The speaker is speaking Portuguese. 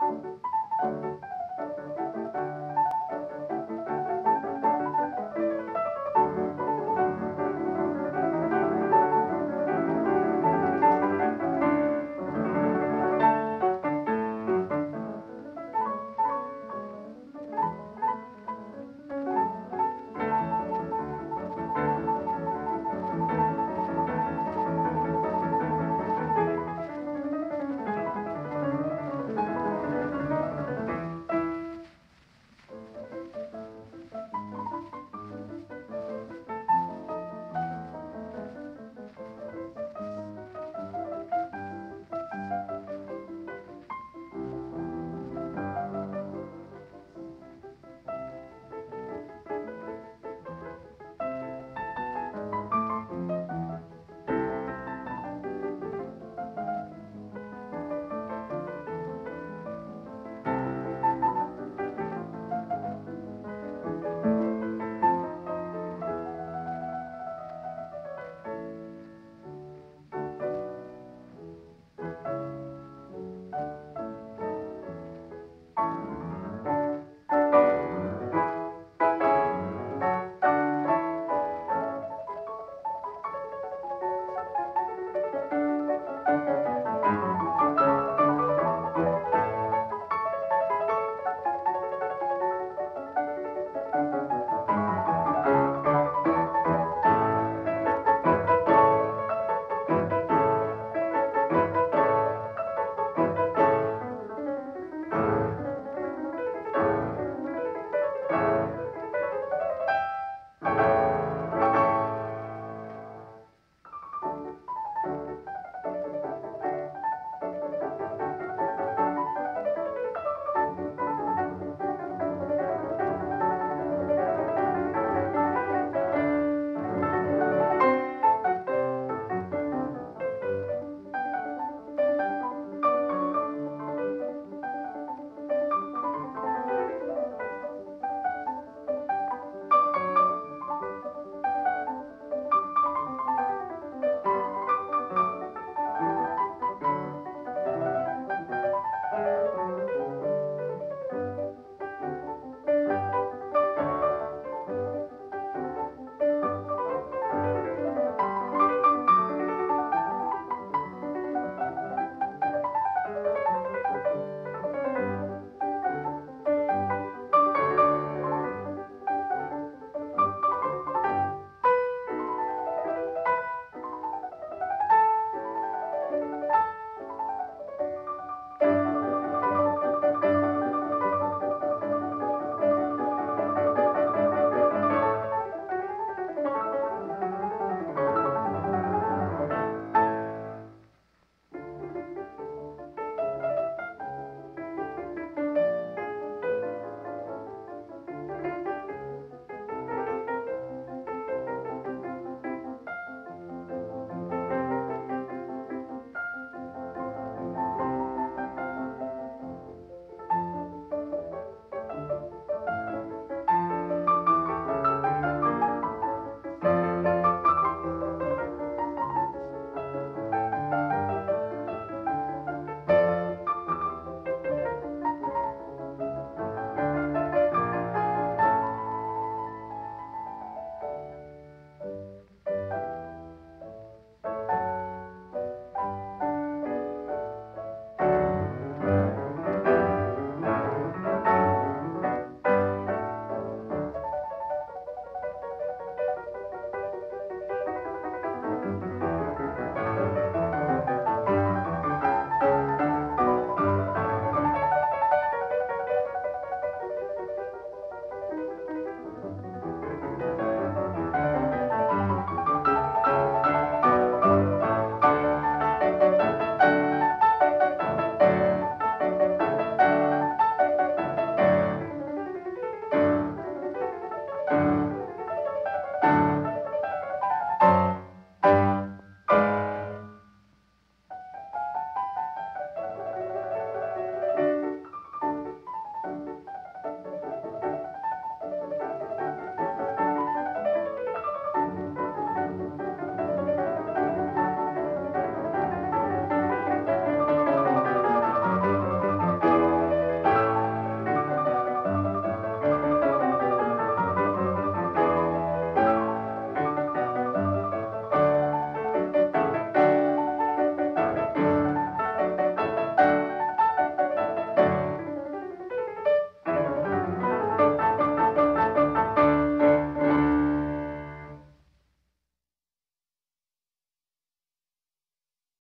Música